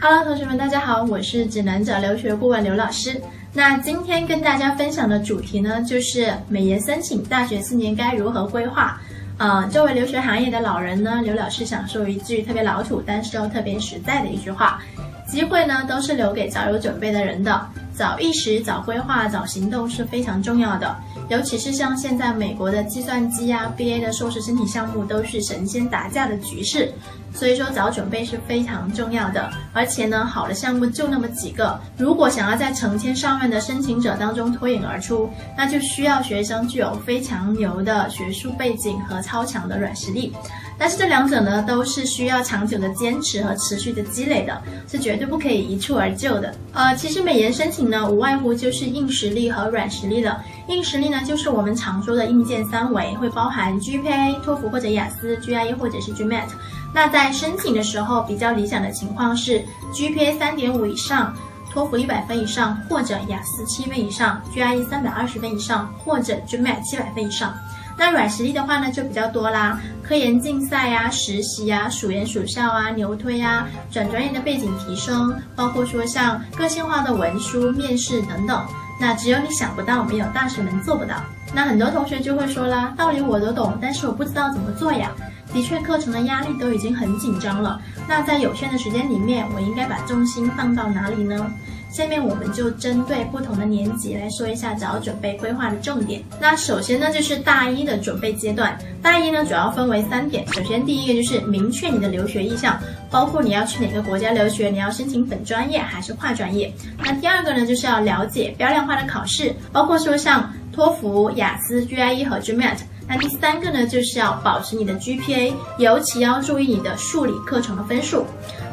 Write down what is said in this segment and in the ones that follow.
Hello，同学们，大家好，我是指南者留学顾问刘老师。那今天跟大家分享的主题呢，就是美研申请大学四年该如何规划。呃，作为留学行业的老人呢，刘老师想说一句特别老土，但是又特别实在的一句话：机会呢，都是留给早有准备的人的。早意识、早规划、早行动是非常重要的，尤其是像现在美国的计算机啊、BA 的硕士申请项目都是神仙打架的局势，所以说早准备是非常重要的。而且呢，好的项目就那么几个，如果想要在成千上万的申请者当中脱颖而出，那就需要学生具有非常牛的学术背景和超强的软实力。但是这两者呢，都是需要长久的坚持和持续的积累的，是绝对不可以一蹴而就的。呃，其实美研申请呢，无外乎就是硬实力和软实力了。硬实力呢，就是我们常说的硬件三维，会包含 GPA、托福或者雅思、GRE 或者是 GMAT。那在申请的时候，比较理想的情况是 GPA 三点五以上，托福一百分以上，或者雅思七分以上，GRE 三百二十分以上，或者 GMAT 七百分以上。那软实力的话呢，就比较多啦，科研竞赛呀、实习呀、数研数校啊、牛推啊、转专业的背景提升，包括说像个性化的文书、面试等等。那只有你想不到，没有大学们做不到。那很多同学就会说啦，道理我都懂，但是我不知道怎么做呀。的确，课程的压力都已经很紧张了。那在有限的时间里面，我应该把重心放到哪里呢？下面我们就针对不同的年级来说一下早准备规划的重点。那首先呢，就是大一的准备阶段。大一呢，主要分为三点。首先，第一个就是明确你的留学意向，包括你要去哪个国家留学，你要申请本专业还是跨专业。那第二个呢，就是要了解标量化的考试，包括说像托福、雅思、GRE 和 GMAT。那第三个呢，就是要保持你的 GPA，尤其要注意你的数理课程的分数。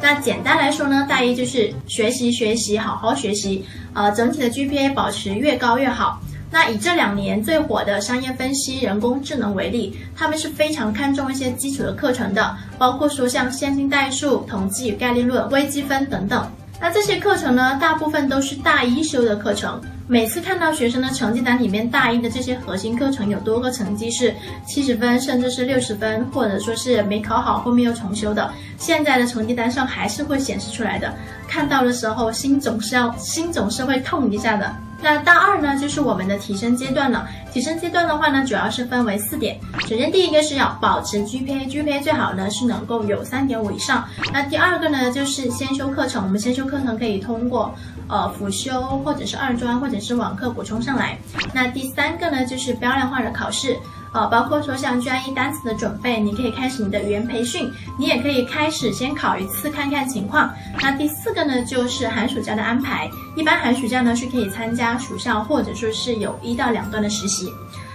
那简单来说呢，大一就是学习学习，好好学习，呃，整体的 GPA 保持越高越好。那以这两年最火的商业分析、人工智能为例，他们是非常看重一些基础的课程的，包括说像线性代数、统计与概率论、微积分等等。那这些课程呢，大部分都是大一修的课程。每次看到学生的成绩单里面，大一的这些核心课程有多个成绩是七十分，甚至是六十分，或者说是没考好，后面又重修的，现在的成绩单上还是会显示出来的。看到的时候，心总是要心总是会痛一下的。那大二呢，就是我们的提升阶段了。提升阶段的话呢，主要是分为四点。首先，第一个是要保持 GPA，GPA 最好呢是能够有三点五以上。那第二个呢，就是先修课程，我们先修课程可以通过呃辅修或者是二专或者是网课补充上来。那第三个呢，就是标量化的考试。呃，包括说像专一单词的准备，你可以开始你的语言培训，你也可以开始先考一次看看情况。那第四个呢，就是寒暑假的安排，一般寒暑假呢是可以参加暑校或者说是有一到两段的实习。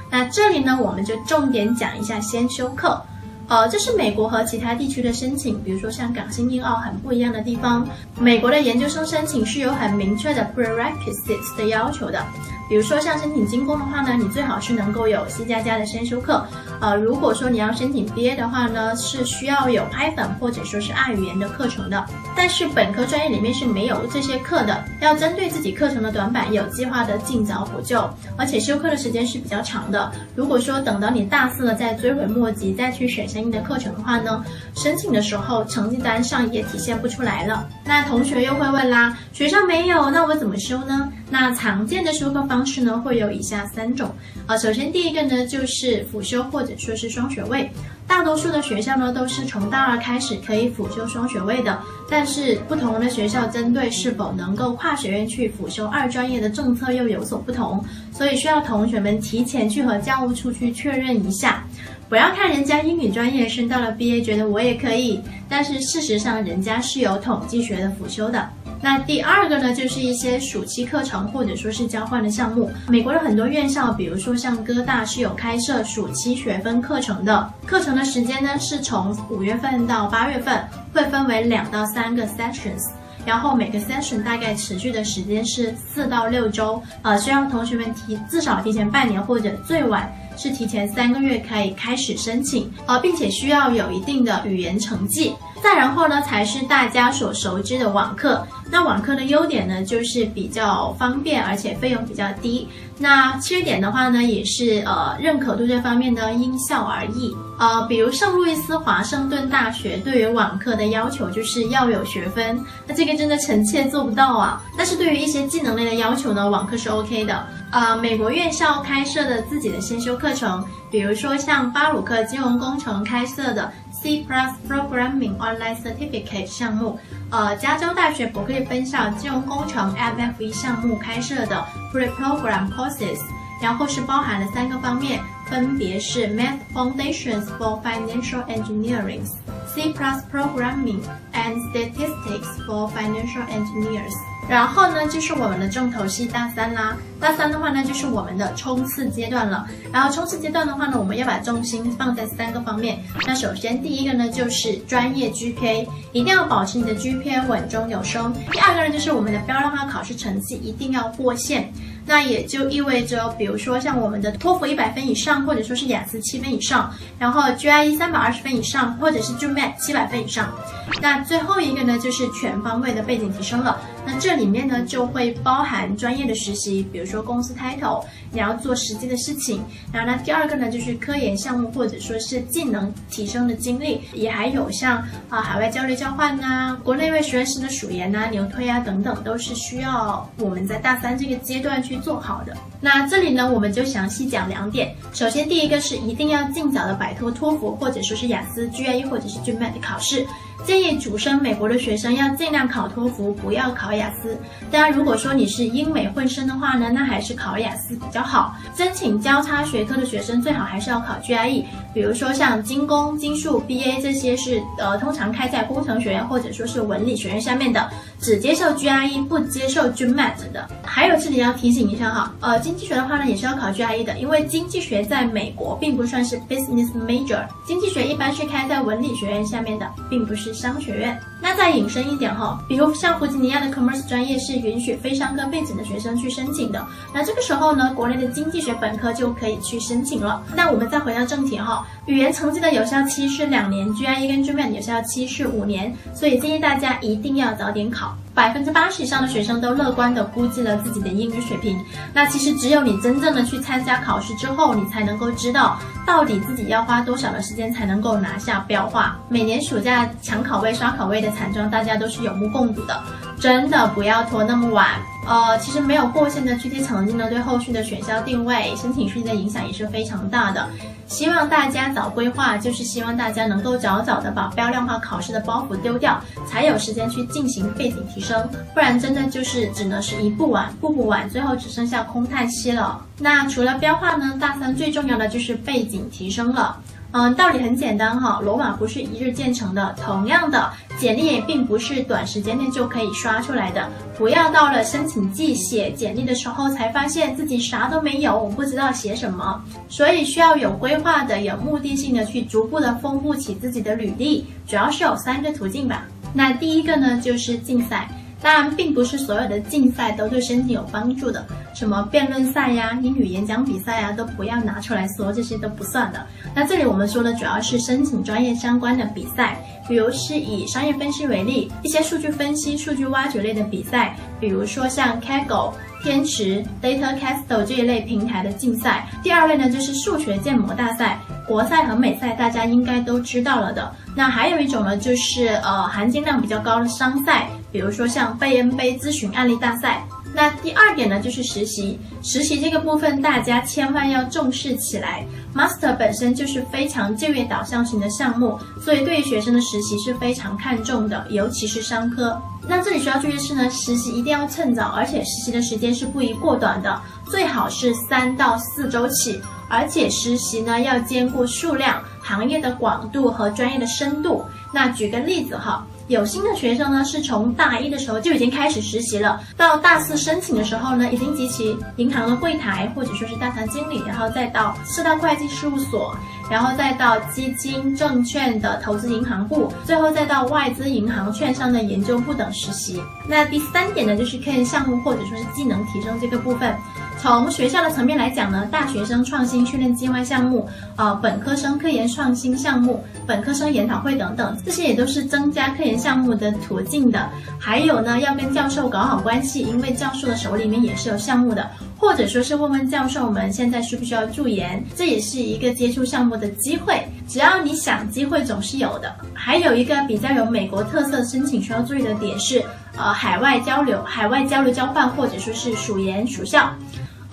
那这里呢，我们就重点讲一下先修课。呃，这是美国和其他地区的申请，比如说像港新英澳很不一样的地方。美国的研究生申请是有很明确的 prerequisites 的要求的。比如说像申请精工的话呢，你最好是能够有 C 加加的先修课。呃，如果说你要申请 BA 的话呢，是需要有 Python 或者说是 R 语言的课程的。但是本科专业里面是没有这些课的，要针对自己课程的短板，有计划的尽早补救。而且修课的时间是比较长的。如果说等到你大四了再追悔莫及，再去选相应的课程的话呢，申请的时候成绩单上也体现不出来了。那同学又会问啦，学校没有，那我怎么修呢？那常见的修课方式呢，会有以下三种啊。首先，第一个呢就是辅修或者说是双学位。大多数的学校呢都是从大二开始可以辅修双学位的，但是不同的学校针对是否能够跨学院去辅修二专业的政策又有所不同，所以需要同学们提前去和教务处去确认一下。不要看人家英语专业升到了 BA，觉得我也可以，但是事实上人家是有统计学的辅修的。那第二个呢，就是一些暑期课程或者说是交换的项目。美国的很多院校，比如说像哥大，是有开设暑期学分课程的。课程的时间呢，是从五月份到八月份，会分为两到三个 sessions，然后每个 session 大概持续的时间是四到六周。呃，需要同学们提至少提前半年或者最晚是提前三个月可以开始申请，呃，并且需要有一定的语言成绩。再然后呢，才是大家所熟知的网课。那网课的优点呢，就是比较方便，而且费用比较低。那缺点的话呢，也是呃认可度这方面呢因校而异。呃，比如圣路易斯华盛顿大学对于网课的要求就是要有学分，那这个真的臣妾做不到啊。但是对于一些技能类的要求呢，网课是 OK 的。呃，美国院校开设的自己的先修课程，比如说像巴鲁克金融工程开设的 C Plus Programming Online Certificate 项目，呃，加州大学伯克利分校金融工程 MFE 项目开设的 Pre-Program Courses，然后是包含了三个方面，分别是 Math Foundations for Financial Engineering、C Plus Programming and Statistics for Financial Engineers。然后呢，就是我们的重头戏大三啦。大三的话呢，就是我们的冲刺阶段了。然后冲刺阶段的话呢，我们要把重心放在三个方面。那首先第一个呢，就是专业 GPA，一定要保持你的 GPA 稳中有升。第二个呢，就是我们的标准化考试成绩一定要过线。那也就意味着，比如说像我们的托福一百分以上，或者说是雅思七分以上，然后 GRE 三百二十分以上，或者是 GMAT 七百分以上。那最后一个呢，就是全方位的背景提升了。那这里面呢，就会包含专业的实习，比如说公司 title，你要做实际的事情。然后呢，第二个呢，就是科研项目或者说是技能提升的经历，也还有像啊海外交流交换呐，国内外实验室的数研呐、牛推啊等等，都是需要我们在大三这个阶段去做好的。那这里呢，我们就详细讲两点。首先，第一个是一定要尽早的摆脱托福或者说是雅思、GRE 或者是 GMAT 的考试。建议主升美国的学生要尽量考托福，不要考雅思。当然，如果说你是英美混声的话呢，那还是考雅思比较好。申请交叉学科的学生最好还是要考 GRE，比如说像精工、金数、BA 这些是呃通常开在工程学院或者说是文理学院下面的，只接受 GRE 不接受 GMAT 的。还有这里要提醒一下哈，呃，经济学的话呢也是要考 GRE 的，因为经济学在美国并不算是 business major，经济学一般是开在文理学院下面的，并不是。商学院，那再引申一点哈，比如像弗吉尼亚的 Commerce 专业是允许非商科背景的学生去申请的，那这个时候呢，国内的经济学本科就可以去申请了。那我们再回到正题哈，语言成绩的有效期是两年，GRE 跟 GMAT 有效期是五年，所以建议大家一定要早点考。百分之八十以上的学生都乐观的估计了自己的英语水平。那其实只有你真正的去参加考试之后，你才能够知道到底自己要花多少的时间才能够拿下标化。每年暑假抢考位、刷考位的惨状，大家都是有目共睹的。真的不要拖那么晚。呃，其实没有过线的具体成绩呢，对后续的选校定位、申请顺序的影响也是非常大的。希望大家早规划，就是希望大家能够早早的把标量化考试的包袱丢掉，才有时间去进行背景提升。不然真的就是只能是一步晚，步步晚，最后只剩下空叹息了。那除了标化呢，大三最重要的就是背景提升了。嗯，道理很简单哈，罗马不是一日建成的。同样的，简历也并不是短时间内就可以刷出来的。不要到了申请季写简历的时候，才发现自己啥都没有，我不知道写什么。所以需要有规划的、有目的性的去逐步的丰富起自己的履历。主要是有三个途径吧。那第一个呢，就是竞赛。当然，并不是所有的竞赛都对身体有帮助的，什么辩论赛呀、英语演讲比赛呀，都不要拿出来说，这些都不算的。那这里我们说的主要是申请专业相关的比赛，比如是以商业分析为例，一些数据分析、数据挖掘类的比赛，比如说像 Kaggle、天池、Data Castle 这一类平台的竞赛。第二类呢，就是数学建模大赛，国赛和美赛大家应该都知道了的。那还有一种呢，就是呃含金量比较高的商赛。比如说像贝恩杯咨询案例大赛，那第二点呢就是实习，实习这个部分大家千万要重视起来。Master 本身就是非常就业导向型的项目，所以对于学生的实习是非常看重的，尤其是商科。那这里需要注意的是呢，实习一定要趁早，而且实习的时间是不宜过短的，最好是三到四周起，而且实习呢要兼顾数量、行业的广度和专业的深度。那举个例子哈。有心的学生呢，是从大一的时候就已经开始实习了，到大四申请的时候呢，已经集齐银行的柜台或者说是大堂经理，然后再到四大会计事务所，然后再到基金、证券的投资银行部，最后再到外资银行、券商的研究部等实习。那第三点呢，就是看项目或者说是技能提升这个部分。从学校的层面来讲呢，大学生创新训练计划项目、呃，本科生科研创新项目、本科生研讨会等等，这些也都是增加科研项目的途径的。还有呢，要跟教授搞好关系，因为教授的手里面也是有项目的，或者说是问问教授们现在需不需要助研，这也是一个接触项目的机会。只要你想，机会总是有的。还有一个比较有美国特色申请需要注意的点是，呃，海外交流、海外交流交换，或者说是属研属校。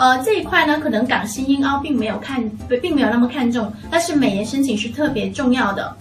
呃，这一块呢，可能港新英澳并没有看，并没有那么看重，但是美研申请是特别重要的。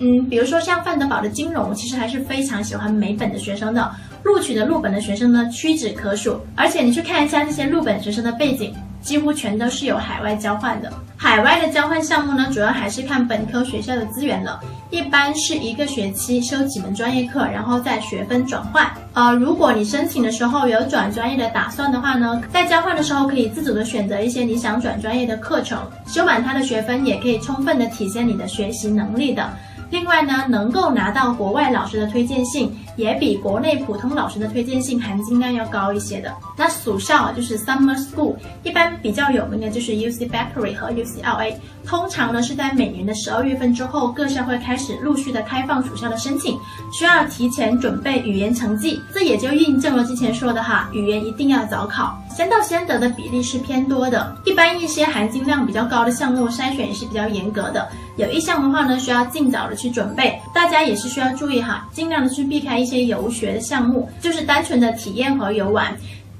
嗯，比如说像范德堡的金融，其实还是非常喜欢美本的学生的，录取的入本的学生呢屈指可数，而且你去看一下这些入本学生的背景。几乎全都是有海外交换的。海外的交换项目呢，主要还是看本科学校的资源了。一般是一个学期修几门专业课，然后再学分转换。呃，如果你申请的时候有转专业的打算的话呢，在交换的时候可以自主的选择一些你想转专业的课程，修满它的学分，也可以充分的体现你的学习能力的。另外呢，能够拿到国外老师的推荐信，也比国内普通老师的推荐信含金量要高一些的。那属校就是 summer school，一般比较有名的就是 U C Berkeley 和 U C L A。通常呢是在每年的十二月份之后，各校会开始陆续的开放属校的申请，需要提前准备语言成绩。这也就印证了之前说的哈，语言一定要早考，先到先得的比例是偏多的。一般一些含金量比较高的项目筛选也是比较严格的。有意向的话呢，需要尽早的去准备，大家也是需要注意哈，尽量的去避开一些游学的项目，就是单纯的体验和游玩。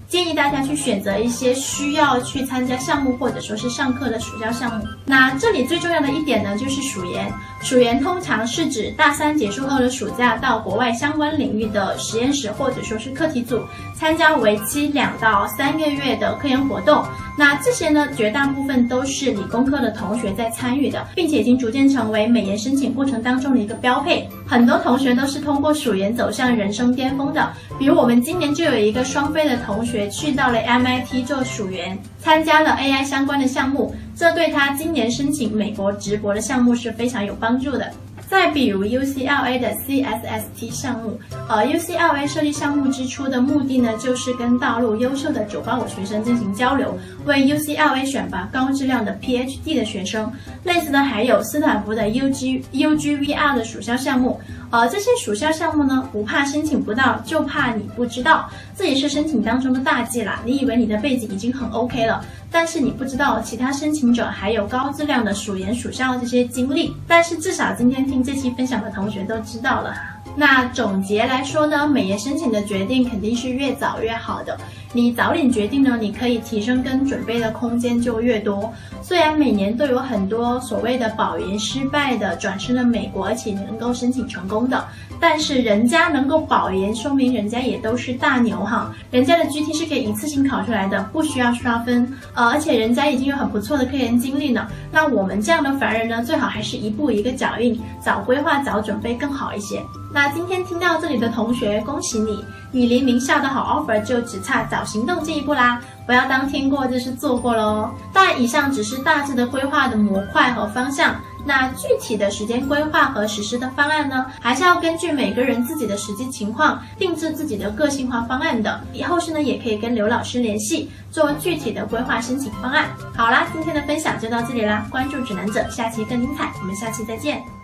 建议大家去选择一些需要去参加项目或者说是上课的暑假项目。那这里最重要的一点呢，就是暑研。暑研通常是指大三结束后的暑假，到国外相关领域的实验室或者说是课题组，参加为期两到三个月的科研活动。那这些呢，绝大部分都是理工科的同学在参与的，并且已经逐渐成为美研申请过程当中的一个标配。很多同学都是通过暑研走向人生巅峰的，比如我们今年就有一个双非的同学去到了 MIT 做暑研，参加了 AI 相关的项目，这对他今年申请美国直博的项目是非常有帮助的。再比如 UCLA 的 CSST 项目，呃，UCLA 设立项目之初的目的呢，就是跟大陆优秀的985学生进行交流，为 UCLA 选拔高质量的 PhD 的学生。类似的还有斯坦福的 UG UGVR 的暑校项目。呃，这些暑校项目呢，不怕申请不到，就怕你不知道，这也是申请当中的大忌啦。你以为你的背景已经很 OK 了，但是你不知道其他申请者还有高质量的暑研暑校这些经历。但是至少今天听这期分享的同学都知道了。那总结来说呢，美研申请的决定肯定是越早越好的。你早点决定呢，你可以提升跟准备的空间就越多。虽然每年都有很多所谓的保研失败的转身了美国，而且能够申请成功的，但是人家能够保研，说明人家也都是大牛哈。人家的 GT 是可以一次性考出来的，不需要刷分，呃，而且人家已经有很不错的科研经历呢。那我们这样的凡人呢，最好还是一步一个脚印，早规划早准备更好一些。那今天听到这里的同学，恭喜你，你离名校的好 offer 就只差早行动这一步啦！不要当听过就是做过喽。但以上只是大致的规划的模块和方向，那具体的时间规划和实施的方案呢，还是要根据每个人自己的实际情况定制自己的个性化方案的。以后是呢，也可以跟刘老师联系，做具体的规划申请方案。好啦，今天的分享就到这里啦，关注指南者，下期更精彩，我们下期再见。